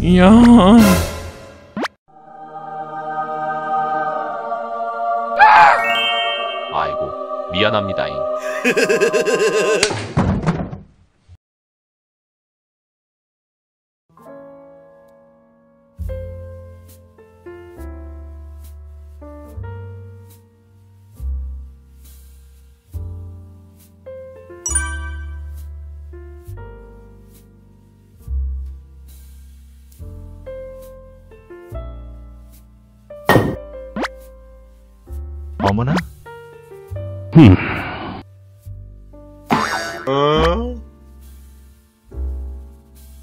이야. 아이고, 미안합니다잉. 어머나?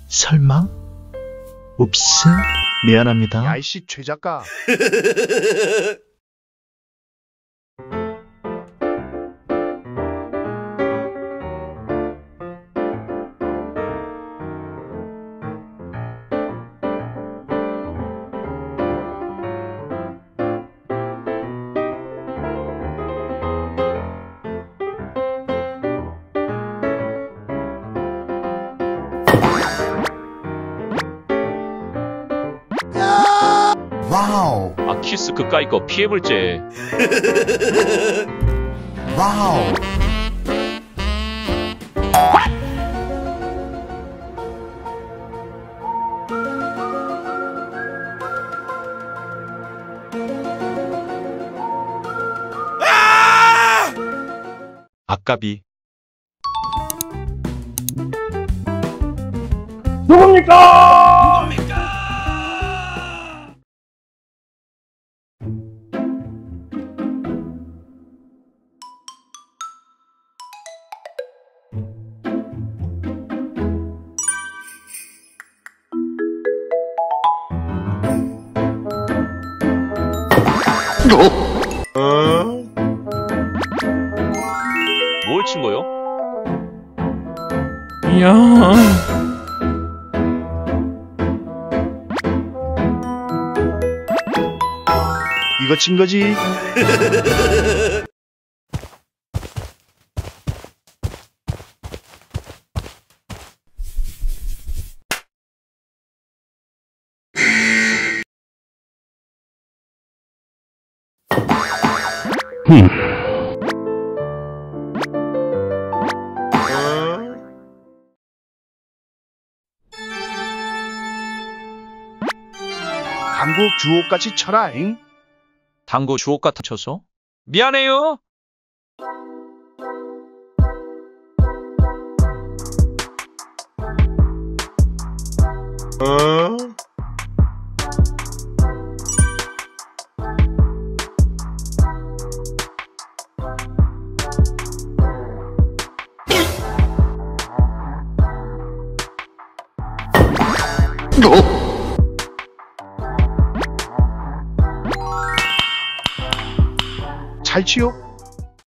설마? 옵스? 미안합니다. 야이씨 최 작가 와우, 아, 키스 그까이 거 피해볼제. 와우. 아까비. 뭘친 거요? 이야. 거친 거지. 한국 주옥같이 쳐라잉 당구 주옥 같아 쳐서? 미안해요. 잘 치요